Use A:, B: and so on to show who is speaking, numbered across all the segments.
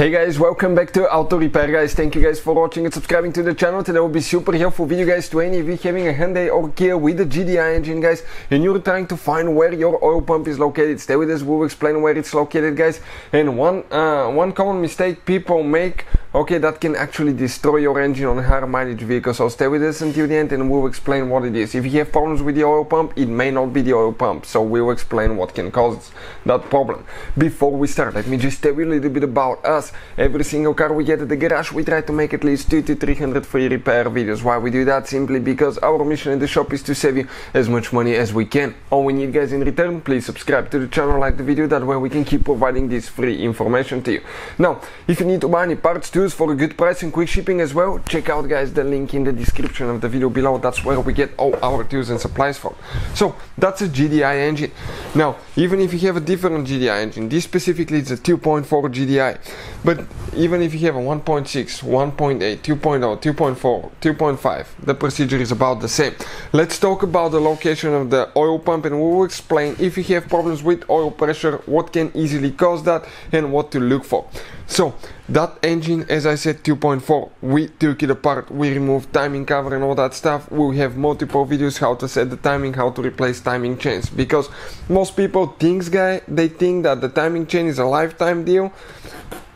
A: Hey guys, welcome back to Auto Repair guys. Thank you guys for watching and subscribing to the channel. Today will be super helpful video guys to any of you having a Hyundai or Kia with a GDI engine guys and you're trying to find where your oil pump is located. Stay with us, we'll explain where it's located guys. And one, uh, one common mistake people make okay that can actually destroy your engine on higher mileage vehicle so stay with us until the end and we'll explain what it is. If you have problems with the oil pump it may not be the oil pump. So we'll explain what can cause that problem. Before we start let me just tell you a little bit about us. Every single car we get at the garage we try to make at least 2 to 300 free repair videos. Why we do that? Simply because our mission in the shop is to save you as much money as we can. All we need guys in return please subscribe to the channel like the video. That way we can keep providing this free information to you. Now if you need to buy any parts to for a good price and quick shipping as well. Check out guys the link in the description of the video below. That's where we get all our tools and supplies from. So that's a GDI engine. Now even if you have a different GDI engine this specifically is a 2.4 GDI but even if you have a 1.6 1.8 2.0 2.4 2.5 the procedure is about the same. Let's talk about the location of the oil pump and we will explain if you have problems with oil pressure what can easily cause that and what to look for. So that engine, as I said, 2.4, we took it apart, we removed timing cover and all that stuff. We have multiple videos how to set the timing, how to replace timing chains. Because most people think, guy, they think that the timing chain is a lifetime deal.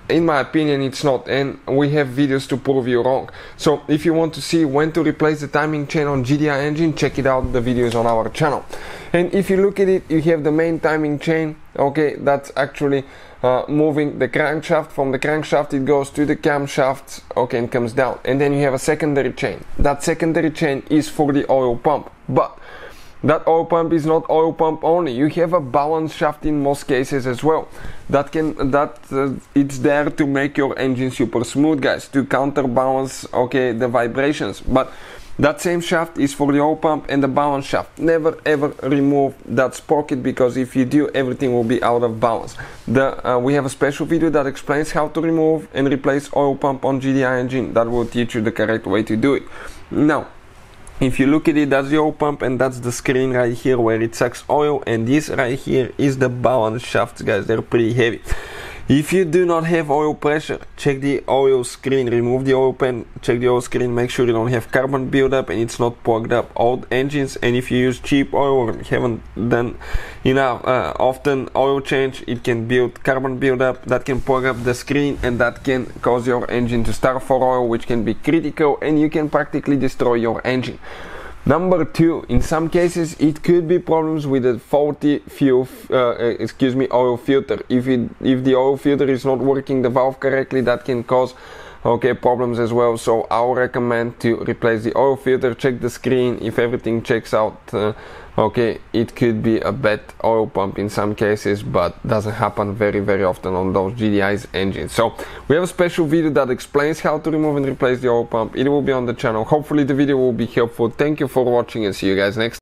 A: In my opinion, it's not, and we have videos to prove you wrong. So, if you want to see when to replace the timing chain on GDI engine, check it out. The videos on our channel. And if you look at it, you have the main timing chain. Okay, that's actually uh, moving the crankshaft from the crankshaft it goes to the camshaft okay and comes down. And then you have a secondary chain. That secondary chain is for the oil pump. But that oil pump is not oil pump only. You have a balance shaft in most cases as well. That can that uh, it's there to make your engine super smooth guys to counterbalance okay the vibrations. But that same shaft is for the oil pump and the balance shaft. Never ever remove that sprocket because if you do, everything will be out of balance. The, uh, we have a special video that explains how to remove and replace oil pump on GDI engine. That will teach you the correct way to do it. Now, if you look at it, that's the oil pump and that's the screen right here where it sucks oil and this right here is the balance shafts guys, they're pretty heavy. If you do not have oil pressure, check the oil screen, remove the oil pan, check the oil screen, make sure you don't have carbon buildup and it's not plugged up. Old engines and if you use cheap oil or haven't done enough uh, often oil change, it can build carbon buildup that can plug up the screen and that can cause your engine to starve for oil which can be critical and you can practically destroy your engine. Number two, in some cases it could be problems with the faulty fuel, uh, uh, excuse me, oil filter. If it, if the oil filter is not working the valve correctly, that can cause okay problems as well. So I will recommend to replace the oil filter. Check the screen if everything checks out. Uh, okay it could be a bad oil pump in some cases but doesn't happen very very often on those GDI's engines so we have a special video that explains how to remove and replace the oil pump it will be on the channel hopefully the video will be helpful thank you for watching and see you guys next